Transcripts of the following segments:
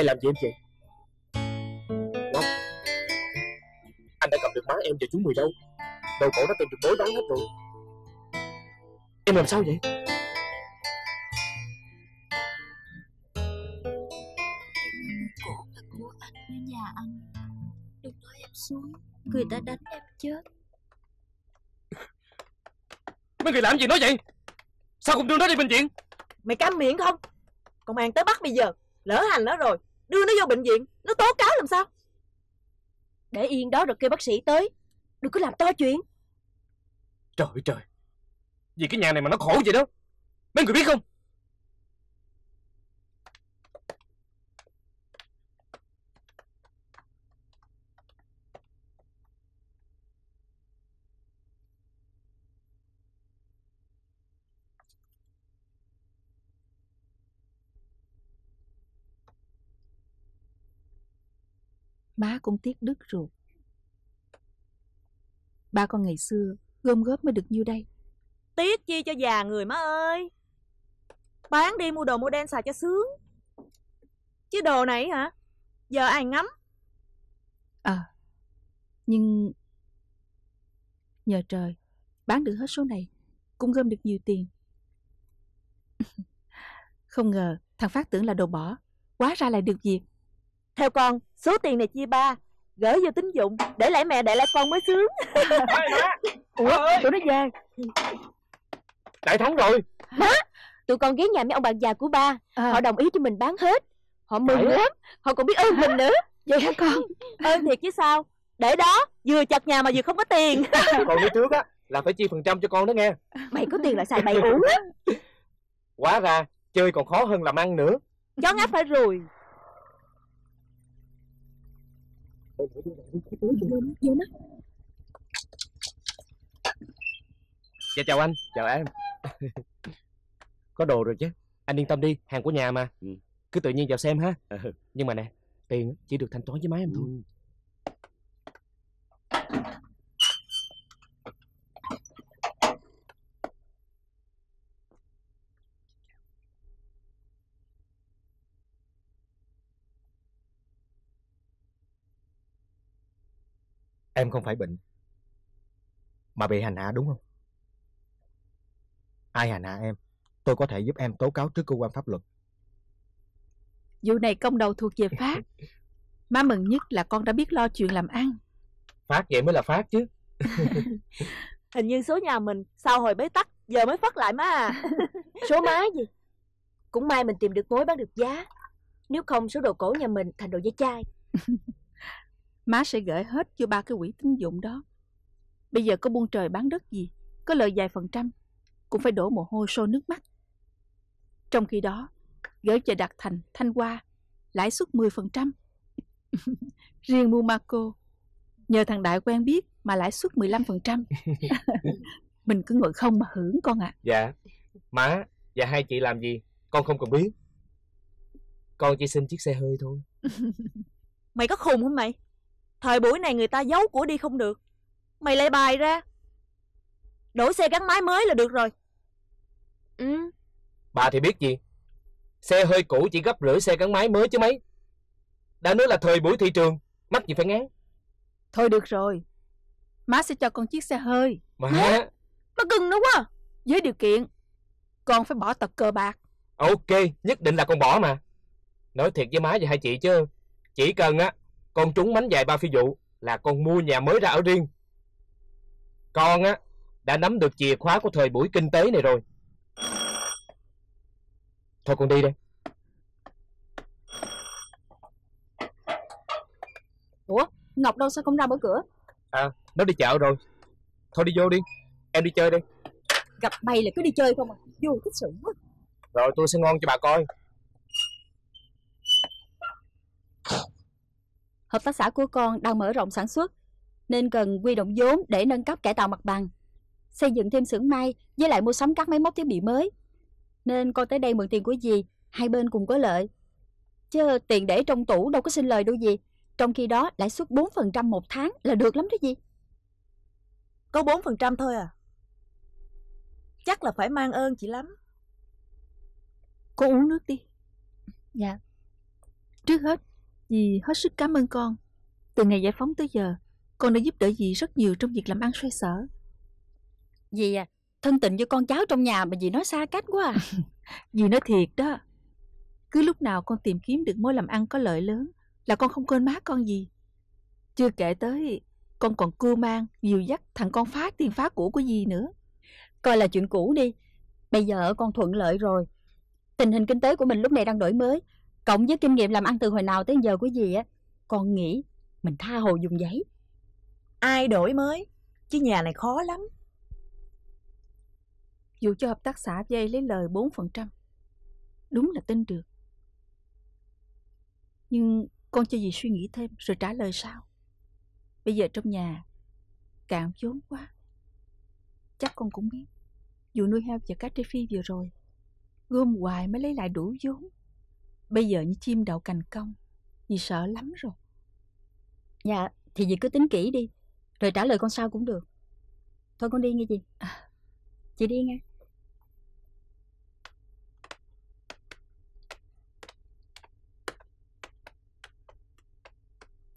Anh làm gì em vậy? Ngọc Anh đã gặp được má em và chú Mười đâu. Đầu cổ nó tìm được mối bán hết rồi. Em làm sao vậy? Cổ là của anh với nhà anh. Đừng nói em xuống Người ta đánh em chết. Mấy người làm gì nói vậy? Sao không đưa nó đi bệnh viện? Mày câm miệng không? Công an tới bắt bây giờ. Lỡ hành nó rồi Đưa nó vô bệnh viện Nó tố cáo làm sao? Để yên đó rồi kêu bác sĩ tới Đừng có làm to chuyện. Trời ơi trời Vì cái nhà này mà nó khổ vậy đó Mấy người biết không Má cũng tiếc đứt ruột. Ba con ngày xưa gom góp mới được nhiêu đây. Tiếc chi cho già người má ơi Bán đi mua đồ model xài cho sướng Chứ đồ này hả Giờ ai ngắm À, nhưng nhờ trời bán được hết số này cũng gom được nhiều tiền. Không ngờ thằng Phát tưởng là đồ bỏ, quá ra lại được việc. Theo con Số tiền này chia ba Gửi vô tín dụng Để lại mẹ để lại con mới sướng. Ủa, tụi nó về. Đại thắng rồi. Tụi con ghé nhà mấy ông bạn già của ba. À, Họ đồng ý cho mình bán hết. Họ mừng lắm. Họ còn biết ơn mình nữa. Vậy hả con? Ơn thiệt chứ sao? Để đó Vừa chặt nhà mà vừa không có tiền. Còn như trước á Là phải chia phần trăm cho con đó nghe. Mày có tiền lại xài bậy uổng á Quá ra Chơi còn khó hơn làm ăn nữa. Chó ngáp phải rồi Dạ chào anh. Chào em. Có đồ rồi chứ. Anh yên tâm đi Hàng của nhà mà. Cứ tự nhiên vào xem ha. Nhưng mà nè Tiền chỉ được thanh toán với má em thôi Em không phải bệnh. Mà bị hành hạ đúng không? Ai hành hạ em? Tôi có thể giúp em tố cáo trước cơ quan pháp luật. Vụ này công đầu thuộc về Phát. Má mừng nhất là con đã biết lo chuyện làm ăn. Phát vậy mới là phát chứ. Hình như số nhà mình Sau hồi bế tắc Giờ mới phát lại má à. Số má gì? Cũng may mình tìm được mối bán được giá. Nếu không số đồ cổ nhà mình thành đồ da chai Má sẽ gửi hết cho ba cái quỹ tín dụng đó. Bây giờ có buôn trời bán đất gì, có lợi vài phần trăm, cũng phải đổ mồ hôi sôi nước mắt. Trong khi đó, gửi cho Đạt Thành, Thanh Hoa, lãi suất 10%. Riêng mua Marco, nhờ thằng Đại quen biết mà lãi suất 15%. Mình cứ ngồi không mà hưởng con ạ. Dạ Má Và hai chị làm gì Con không cần biết Con chỉ xin chiếc xe hơi thôi Mày có khùng không mày Thời buổi này người ta giấu của đi không được. Mày lại bài ra. Đổi xe gắn máy mới là được rồi. Ừ. Bà thì biết gì? Xe hơi cũ chỉ gấp rưỡi xe gắn máy mới chứ mấy. Đã nói là thời buổi thị trường Mắc gì phải ngán. Thôi được rồi, má sẽ cho con chiếc xe hơi, Má Nó cưng nó quá. Với điều kiện con phải bỏ tật cờ bạc. Ok Nhất định là con bỏ mà. Nói thiệt với má và hai chị chứ. Chỉ cần á Con trúng mánh vài ba phi vụ Là con mua nhà mới ra ở riêng. Con á Đã nắm được chìa khóa của thời buổi kinh tế này rồi. Thôi con đi đây. Ngọc đâu sao không ra mở cửa? Nó đi chợ rồi. Thôi đi vô đi. Em đi chơi đi. Gặp mày là cứ đi chơi không à? Vô thích sự quá. Rồi tôi sẽ ngon cho bà coi Hợp tác xã của con đang mở rộng sản xuất Nên cần quy động vốn để nâng cấp cải tạo mặt bằng Xây dựng thêm xưởng may Với lại mua sắm các máy móc thiết bị mới. Nên con tới đây mượn tiền của dì Hai bên cùng có lợi. Chứ tiền để trong tủ đâu có xin lời đâu gì Trong khi đó lãi suất 4% một tháng là được lắm đó gì Có 4% thôi à? Chắc là phải mang ơn chị lắm. Con uống nước đi. Dạ. Trước hết Dì hết sức cảm ơn con. Từ ngày giải phóng tới giờ Con đã giúp đỡ dì rất nhiều trong việc làm ăn xoay sở. Dì à Thân tình với con cháu trong nhà mà dì nói xa cách quá à. Dì nói thiệt đó. Cứ lúc nào con tìm kiếm được mối làm ăn có lợi lớn Là con không quên má con gì Chưa kể tới Con còn cưu mang, dìu dắt thằng con phá tiền phá của của dì nữa. Coi là chuyện cũ đi. Bây giờ con thuận lợi rồi. Tình hình kinh tế của mình lúc này đang đổi mới Cộng với kinh nghiệm làm ăn từ hồi nào tới giờ của dì á Con nghĩ mình tha hồ dùng giấy. Ai đổi mới Chứ nhà này khó lắm. Dù cho hợp tác xã dây lấy lời 4% Đúng là tin được. Nhưng con cho dì suy nghĩ thêm rồi trả lời sao Bây giờ trong nhà Cạn vốn quá. Chắc con cũng biết Dù nuôi heo và cá trê phi vừa rồi Gom hoài mới lấy lại đủ vốn Bây giờ như chim đậu cành công Dì sợ lắm rồi. Dạ thì dì cứ tính kỹ đi Rồi trả lời con sau cũng được. Thôi con đi nghe dì. À, Chị đi nghe.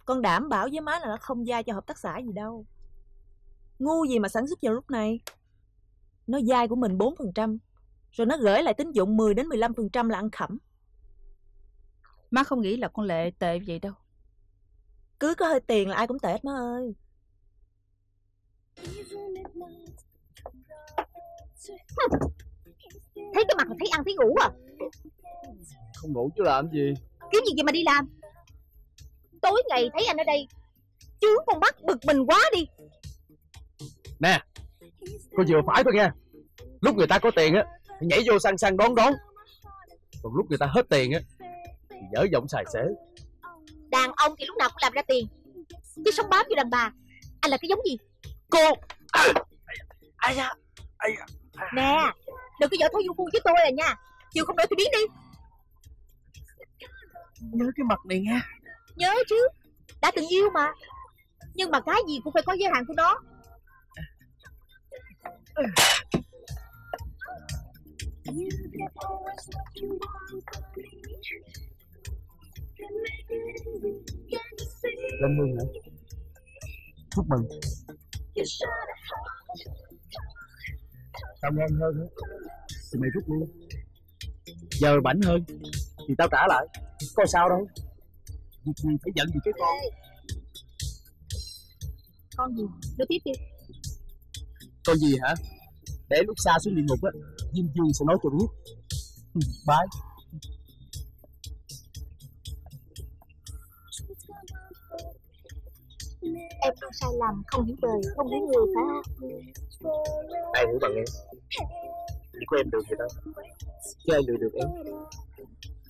Con đảm bảo với má là nó không dai cho hợp tác xã gì đâu. Ngu gì mà sản xuất vào lúc này? Nó dai của mình 4% Rồi nó gửi lại tín dụng 10 đến 15% là ăn khẩm Má không nghĩ là con Lệ tệ vậy đâu. Cứ có hơi tiền là ai cũng tệ hết má ơi. Thấy cái mặt là thấy ăn thấy ngủ à? Không ngủ chứ làm gì? Kiếm gì vậy mà đi làm? Tối ngày thấy anh ở đây Chướng con bắt bực mình quá đi. Nè Cô vừa phải thôi nha Lúc người ta có tiền á nhảy vô săn săn đón đón. Còn lúc người ta hết tiền á dở giọng xài xế Đàn ông thì lúc nào cũng làm ra tiền Chứ sống bám như đàn bà Anh là cái giống gì? Cô. Ai da Ai da. Nè Đừng có giỏi thói du phu với tôi à nha. Chịu không nổi thì biến đi. Nhớ cái mặt này nha. Nhớ chứ Đã từng yêu mà. Nhưng mà cái gì cũng phải có giới hạn của nó Lên mừng hả? Chúc mừng. Tao ngon hơn á Thì mày rút luôn Giờ bảnh hơn Thì tao trả lại. Có sao đâu. Việc gì phải giận gì cái con. Con gì? Nói tiếp đi. Con gì hả? Để lúc xa xuống địa ngục á Diêm Dương sẽ nói cho biết. Ừ, Bye Em không sai lầm Không hiểu đời Không hiểu người phải không? Ai hiểu bằng em? Chỉ có em được vậy đâu? Chứ ai lừa được em?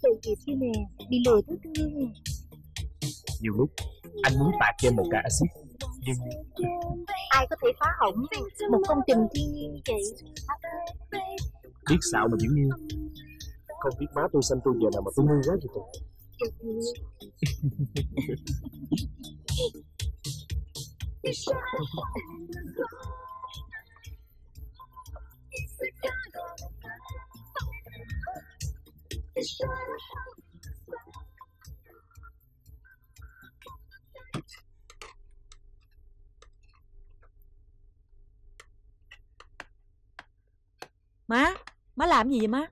Từ gì kia nè? Bị lừa tới thương Nhiều lúc anh muốn tạt cho em một cái axit Nhưng Ai có thể phá hỏng Một công trình thiên nhiên như vậy? Biết xạo mà vẫn yêu Không biết má tôi xanh tôi giờ nào mà tôi ngu quá vậy trời Má Má làm gì vậy má?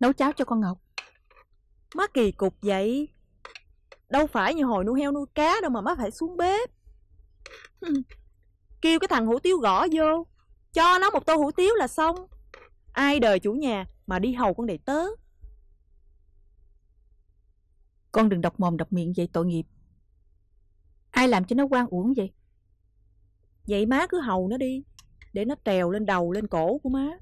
Nấu cháo cho con Ngọc. Má kỳ cục vậy. Đâu phải như hồi nuôi heo nuôi cá đâu mà má phải xuống bếp. Ừ. Kêu cái thằng hủ tiếu gõ vô. Cho nó một tô hủ tiếu là xong. Ai đời chủ nhà mà đi hầu con đầy tớ. Con đừng đọc mồm đọc miệng vậy tội nghiệp. Ai làm cho nó quan uổng vậy? Vậy má cứ hầu nó đi, Để nó trèo lên đầu lên cổ của má.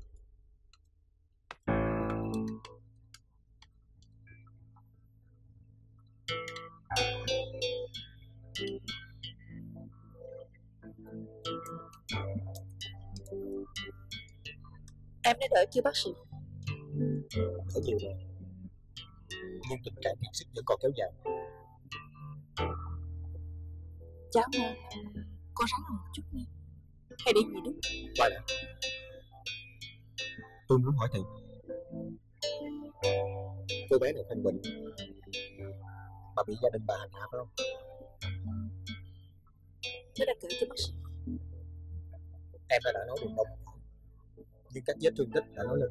Em đã đợi chưa bác sĩ? Có nhiều rồi. Nhưng tình trạng kiệt sức vẫn còn kéo dài. Cháo ngon Con ráng một chút nha. Hay để gì đúng? Qua đã Tôi muốn hỏi thầy. Cô bé này không bệnh Mà bị gia đình bà hành hạ phải không? Nó đã kể cho bác sĩ. Em đã, đã nói được không Nhưng các vết thương tích đã nói lên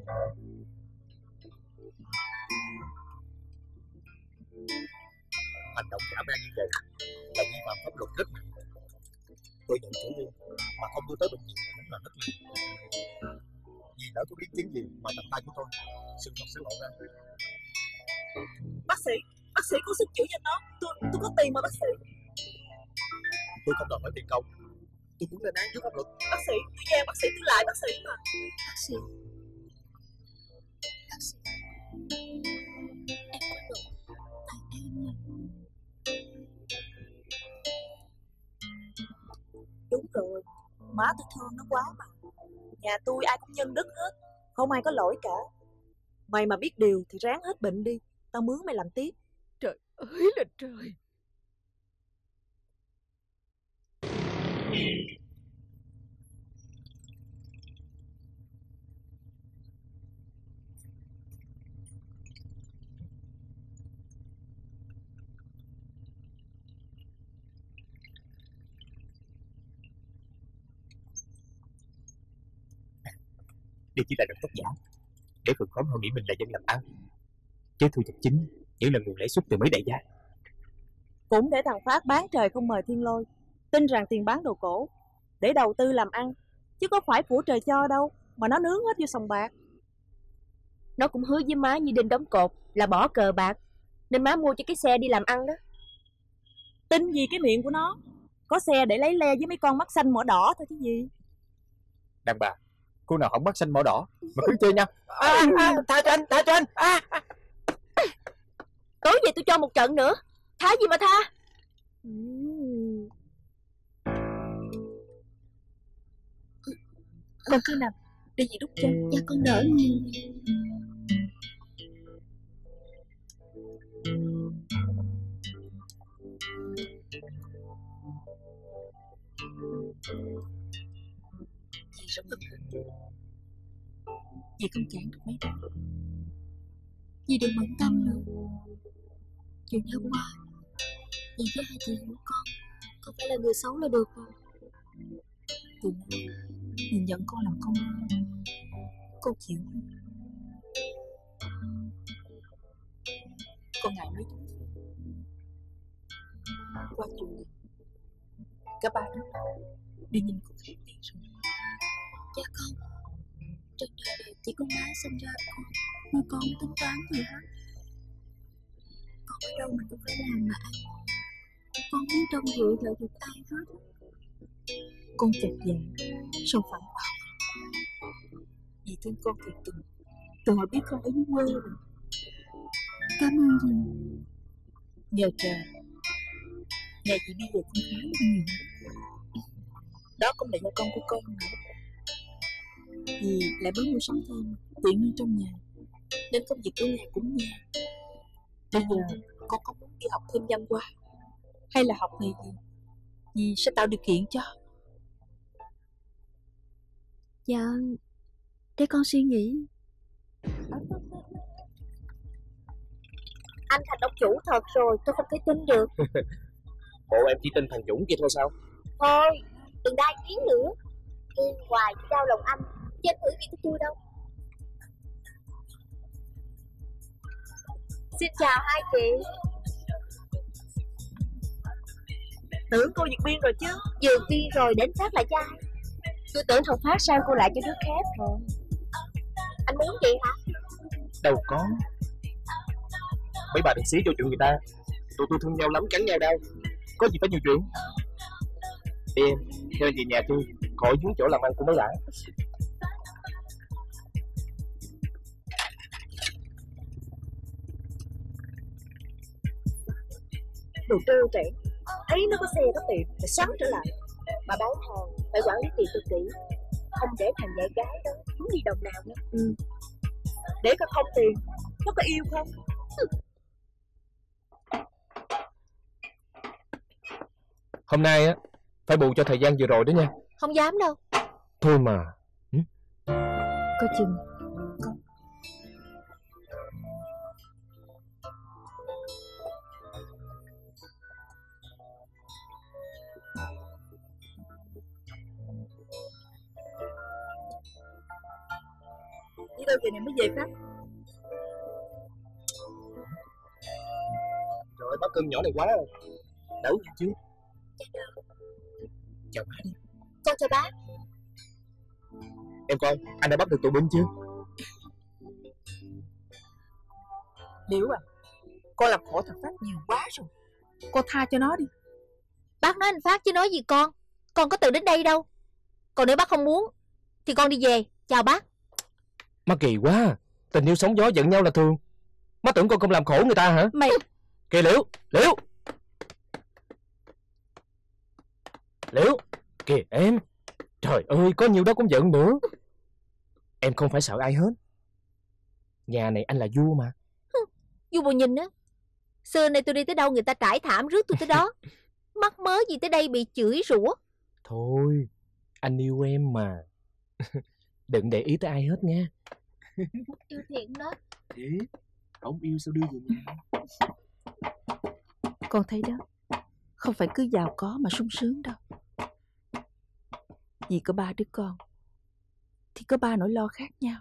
Hành động giả man như vậy Là vi phạm pháp luật rất nặng. Tôi nhận chủ đi Mà không đưa tới bệnh viện cũng là rất nghiêm Vì lỡ có biến chứng gì mà tầm tay của tôi Sự thật sẽ lộ ra. Bác sĩ Bác sĩ có sức chữa cho nó Tôi tôi có tiền mà bác sĩ. Tôi không đòi hỏi tiền công Tôi cũng lên án trước pháp luật. Bác sĩ tôi gian bác sĩ tôi lại bác sĩ mà. Bác sĩ. Bác sĩ. Em có lỗi. Tại em mà. Đúng rồi. Má tôi thương nó quá mà. Nhà tôi ai cũng nhân đức hết. Không ai có lỗi cả. Mày mà biết điều thì ráng hết bệnh đi. Tao mướn mày làm tiếp. Trời ơi là trời Đây chỉ là động tác giả. Để phần khóm họ nghĩ mình là dân làm ăn Chứ thu nhập chính Vẫn là nguồn lãi suất từ mấy đại gia Cũng để thằng Phát bán trời không mời thiên lôi. Tin rằng tiền bán đồ cổ. Để đầu tư làm ăn. Chứ có phải của trời cho đâu Mà nó nướng hết vô sòng bạc. Nó cũng hứa với má như đinh đóng cột Là bỏ cờ bạc. Nên má mua cho cái xe đi làm ăn đó. Tin gì cái miệng của nó? Có xe để lấy le với mấy con mắt xanh mỏ đỏ thôi chứ gì. Đàn bà Cô nào không bắt xanh mỏ đỏ? Mà cứ chơi nha. À, à, Tha cho anh, tha cho anh. À, à. Tối về tôi cho một trận nữa. Thá gì mà tha? Con cứ nằm Để dì đút cho Cha con đỡ nhiều. Dì sống Dì không cản được mấy đâu Dì đừng bận tâm nữa. Chuyện hôm qua Dì với hai chị hiểu con Không phải là người xấu là được rồi. Từ nay, Nhìn nhận con làm con Con chịu. Con ngại mấy tuổi Qua chuyện này, Cả ba đứa Đi nhìn con Cha con. Trên đời này chỉ có má sinh ra con, Nuôi con tính toán gì hết. Con ở đâu mình cũng phải làm mà anh Con muốn trông dựa vào được ai hết. Con chặt dạ Sao phản bảo Dì thương con thiệt tình. Từ hồi biết con ở dưới quê rồi. Cảm ơn dì Nhờ trời Nhà dì bây giờ cũng khá hơn. nhiều. Đó cũng là do con của con nữa Dì lại bớt mua sắm thêm Tiện nghi trong nhà Nên công việc của nhà cũng nhà Bây giờ con có muốn đi học thêm văn qua Hay là học nghề gì? Dì sẽ tạo điều kiện cho. Dạ Để con suy nghĩ. Anh thành ông chủ thật rồi Tôi không thể tin được. Bộ em chỉ tin thằng Dũng kia thôi sao? Thôi đừng đai kiến nữa. Yên hoài chỉ đau lòng anh Chứ anh hữu gì tới tôi đâu. Xin chào hai chị. Tưởng cô Việt Biên rồi chứ. Dược viên rồi đến phát lại cho ai Tôi tưởng thằng Phát sang cô lại cho đứa khác rồi. Anh muốn chị hả? Đâu có. Mấy bà đừng xí vô chuyện người ta. Tụi tôi thương nhau lắm cắn nhau đâu Có gì phải nhiều chuyện? Đi em Theo về nhà tôi Khỏi xuống chỗ làm ăn của mấy lại Đồ trêu trẻ Thấy nó có xe có tiền Phải sắm trở lại. Mà bán hàng phải quản lý tiền cực kỹ. Không để thằng dạy gái đó Muốn đi đồng nào nữa. Ừ. Để có không tiền Nó có yêu không? Hôm nay á Phải bù cho thời gian vừa rồi đó nha. Không dám đâu. Thôi mà. Coi chừng sao giờ này mới về Pháp Trời ơi, bác cưng nhỏ này quá rồi. Đỡ gì chứ. Chào bác đi. Con chào bác Em con, anh đã bắt được tụi binh chưa? Liễu à Con làm khổ thằng Phát nhiều quá rồi Con tha cho nó đi Bác nói anh Phát chứ nói gì con Con có từ đến đây đâu Còn nếu bác không muốn Thì con đi về Chào bác Má kỳ quá. Tình yêu sóng gió giận nhau là thường. Má tưởng con không làm khổ người ta hả? Mày Kìa Liễu, Liễu. Liễu, kìa em. Trời ơi, có nhiều đó cũng giận nữa. Em không phải sợ ai hết. Nhà này anh là vua mà. Du bồ nhìn á Xưa nay tôi đi tới đâu người ta trải thảm rước tôi tới đó Mắc mớ gì tới đây bị chửi rủa Thôi, anh yêu em mà. Đừng để ý tới ai hết nha. Yêu thiện đó Thế, không yêu sao đưa về nhà? Con thấy đó Không phải cứ giàu có mà sung sướng đâu Vì có ba đứa con Thì có ba nỗi lo khác nhau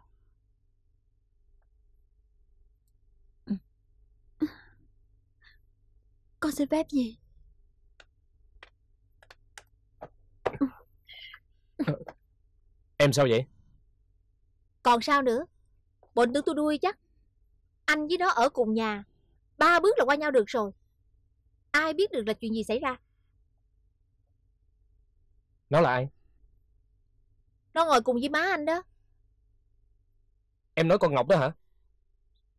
Con xin phép gì Em sao vậy? Còn sao nữa Bọn tưởng tôi đuôi chắc Anh với nó ở cùng nhà Ba bước là qua nhau được rồi Ai biết được là chuyện gì xảy ra Nó là ai? Nó ngồi cùng với má anh đó Em nói con Ngọc đó hả?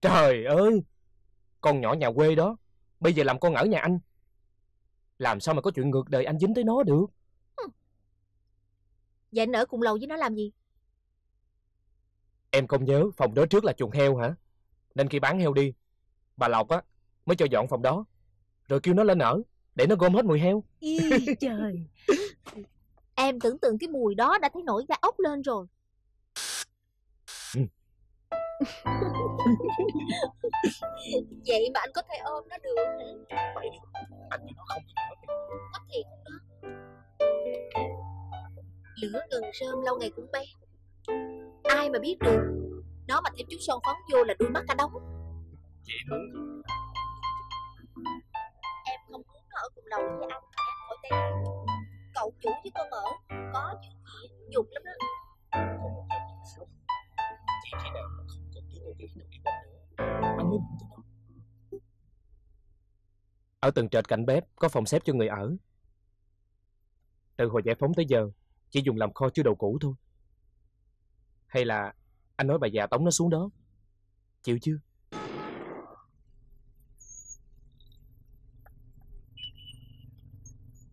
Trời ơi! Con nhỏ nhà quê đó, bây giờ làm con ở nhà anh. Làm sao mà có chuyện ngược đời anh dính tới nó được? Vậy anh ở cùng lầu với nó làm gì Em không nhớ phòng đó trước là chuồng heo hả? Nên khi bán heo đi, bà Lộc á mới cho dọn phòng đó. Rồi kêu nó lên ở, để nó gom hết mùi heo. Ý trời Em tưởng tượng cái mùi đó đã thấy nổi da ốc lên rồi Ừ. Vậy mà anh có thể ôm nó được hả Anh với nó không Có thiệt đó Lửa gần rơm lâu ngày cũng bén Ai mà biết được Nó mà thêm chút son phấn vô là đuôi mắt cả đống Chị muốn Em không muốn nó ở cùng lầu với anh Em khỏi tay Cậu chủ với con ở Có chuyện gì nhục lắm đó Chị khi nào mà không tí nào yêu anh nữa Anh nó Ở tầng trệt cạnh bếp có phòng xếp cho người ở Từ hồi giải phóng tới giờ Chỉ dùng làm kho chứa đồ cũ thôi Hay là Anh nói bà già tống nó xuống đó? Chịu chưa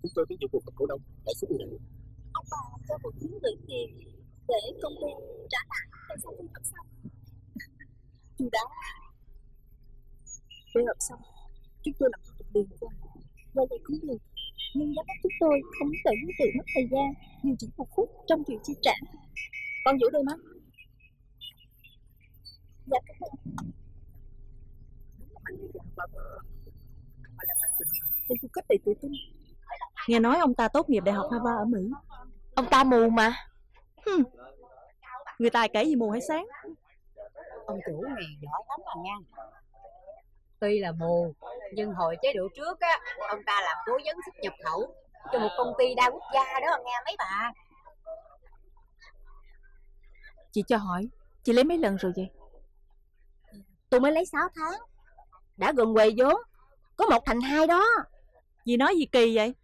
Chúng tôi tiến dụng một phần cổ đông suất ưu đãi. Ông bà cho một chuyến gửi tiền Để công ty trả lại Tại sao? Không hợp xong Chú đáo Để hợp xong Chúng tôi làm thủ tục liền qua Vậy thì cũng được. Nhưng giám đốc chúng tôi không tự tự mất thời gian Dù chỉ một phút trong chuyện chi trả. Con giữ đây má Dạ. Tên chu cấp đầy tự tin Nghe nói ông ta tốt nghiệp đại học Harvard ở Mỹ. Ông ta mù mà. Người ta kể gì mù hay sáng? Ông chủ này giỏi lắm à nha. Tuy là mù nhưng hồi chế độ trước á ông ta làm cố vấn xuất nhập khẩu cho một công ty đa quốc gia đó nghe mấy bà? Chị cho hỏi Chị lấy mấy lần rồi vậy Tôi mới lấy 6 tháng. Đã gần quầy vốn. Có một thành hai đó. Dì nói gì kỳ vậy?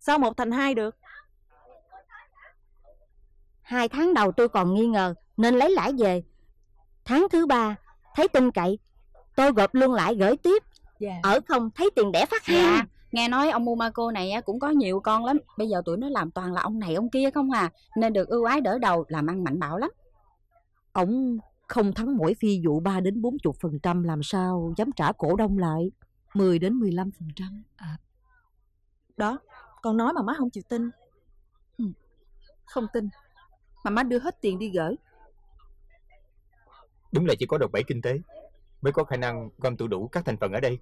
Sao một thành hai được? Hai tháng đầu tôi còn nghi ngờ Nên lấy lãi về. Tháng thứ ba Thấy tin cậy. Tôi gộp luôn lãi gửi tiếp. Dạ. Ở không thấy tiền đẻ phát dạ Nghe nói ông Mumaco này cũng có nhiều con lắm. Bây giờ tụi nó làm toàn là ông này ông kia không à. Nên được ưu ái đỡ đầu Làm ăn mạnh bạo lắm. Ông không thắng mỗi phi vụ 3 đến 40 phần trăm làm sao dám trả cổ đông lại? 10 đến 15 phần trăm. Đó Con nói mà má không chịu tin. Không tin. Mà má đưa hết tiền đi gửi. Đúng là chỉ có đòn bẩy kinh tế mới có khả năng gom tụ đủ các thành phần ở đây.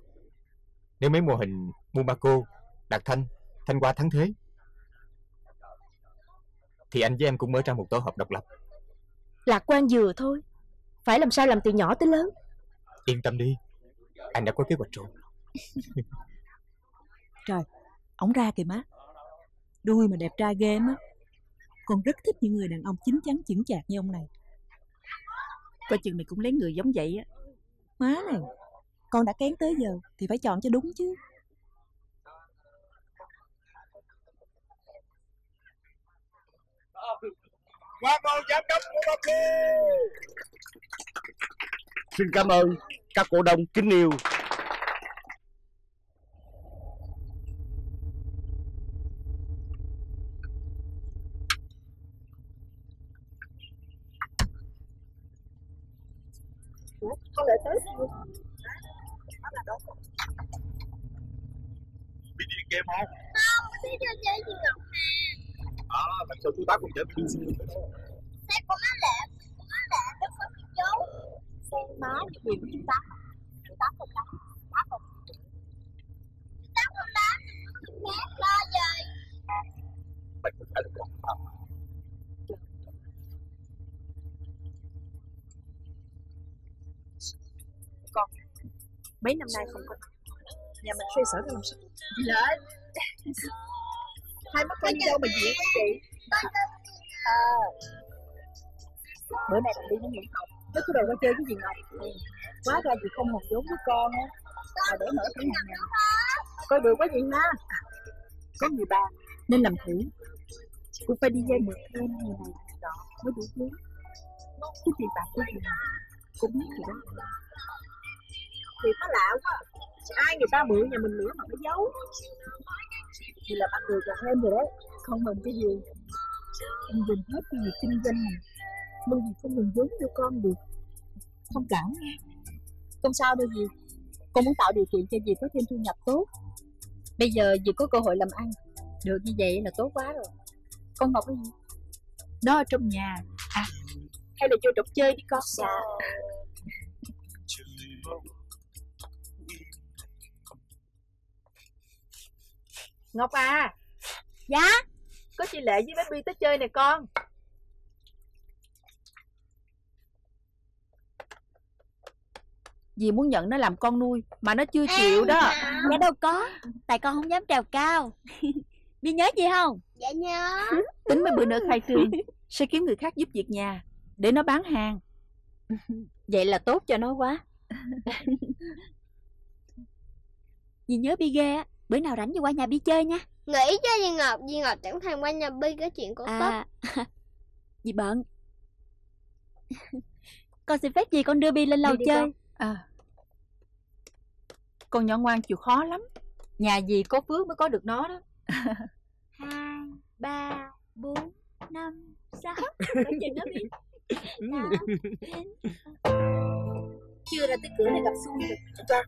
Nếu mấy mô hình Mumaco, Đạt Thanh, Thanh Hoa thắng thế, thì anh với em cũng mở ra một tổ hợp độc lập. Lạc quan vừa thôi Phải làm sao làm từ nhỏ tới lớn Yên tâm đi Anh đã có kế hoạch rồi Trời, ổng ra kìa má. Đuôi mà đẹp trai ghê á. Con rất thích những người đàn ông chín chắn chững chạc như ông này. Coi chừng mày cũng lấy người giống vậy á Má này, con đã kén tới giờ thì phải chọn cho đúng chứ. Qua màu giám đốc của Baku Xin cảm ơn các cổ đông kính yêu. Con lại tới Biết đi game không? Không, biết chơi chơi gì Ngọc À, lần sau tôi tác cùng chơi đi Xe của má lệ Của má lệ rất có bị chốn Xe má như quyền của chúng ta Chúng ta không đánh Má không Chúng ta không đánh Khác lo gì Mày không phải là con mấy năm nay không có nhà mình xoay sở ra làm sao? Lợi hai mắt con đi đâu mà diễn với chị à bữa nay mình đi với Nguyễn Ngọc. Nó cứ đòi qua chơi với chị Ngọc. Quá ra chị không hồn vốn với con á. Mà để mở cửa hàng này coi được quá chị ma có người ba nên làm thử cũng phải đi vay mượn thêm người này người đó mới đủ vốn cái tiền bạc của chị cũng biết rồi đó. Thì nó lạ quá. Ai người ta mượn nhà mình nữa mà phải giấu thì là bắt được là thêm rồi đấy. Không mừng cái gì? Em dùng hết cái việc kinh doanh này mừng gì không mừng vốn cho con được. Thông cảm nha. Không sao đâu gì. Con muốn tạo điều kiện cho dì có thêm thu nhập tốt. Bây giờ dì có cơ hội làm ăn. Được như vậy là tốt quá rồi. Con ngọc cái gì? Nó ở trong nhà. À hay là vô trò chơi đi con. Dạ. Ngọc à. Dạ. Có chị Lệ với Baby tới chơi nè con. Dì muốn nhận nó làm con nuôi Mà nó chưa chịu đó. Dạ đâu có Tại con không dám trèo cao. Bi nhớ gì không? Dạ nhớ. Tính mấy bữa nữa khai trương Sẽ kiếm người khác giúp việc nhà Để nó bán hàng. Vậy là tốt cho nó quá. Dì nhớ Bi ghê á Bữa nào rảnh thì qua nhà Bi chơi nha. Nghĩ cho Di Ngọc Di Ngọc chẳng thèm qua nhà Bi cái chuyện của Tóc À Dì bận? Con xin phép dì con đưa Bi lên lầu đi chơi? con. à. Con nhỏ ngoan chịu khó lắm. Nhà dì có phước mới có được nó đó. Hai Ba Bốn Năm Sáu. Chừng nó Bi. Tám, chín. Chưa ra tới cửa này gặp xui rồi Cho Sao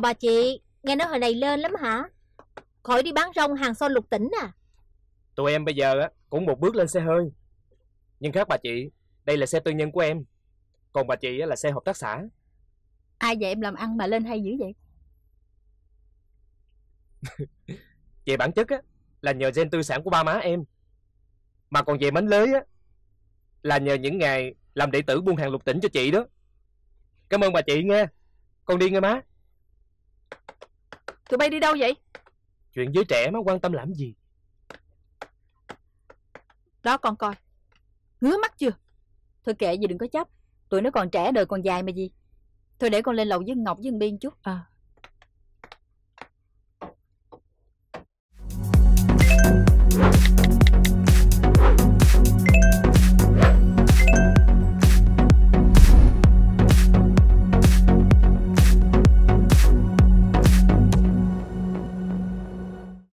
Chào bà chị Nghe nói hồi này lên lắm hả Khỏi đi bán rong hàng son lục tỉnh à Tụi em bây giờ á cũng một bước lên xe hơi. Nhưng khác bà chị, đây là xe tư nhân của em. Còn bà chị á là xe hợp tác xã. Ai dạy em làm ăn mà lên hay dữ vậy Về bản chất á là nhờ gen tư sản của ba má em. Mà còn về mánh lưới á là nhờ những ngày làm đệ tử buôn hàng lục tỉnh cho chị đó. Cảm ơn bà chị nghe. Con đi nghe má. Tụi bay đi đâu vậy? Chuyện giới trẻ má quan tâm làm gì? Đó con coi. Ngứa mắt chưa? Thôi kệ gì đừng có chấp. Tụi nó còn trẻ đời còn dài mà gì? Thôi để con lên lầu với Ngọc với Biên chút. À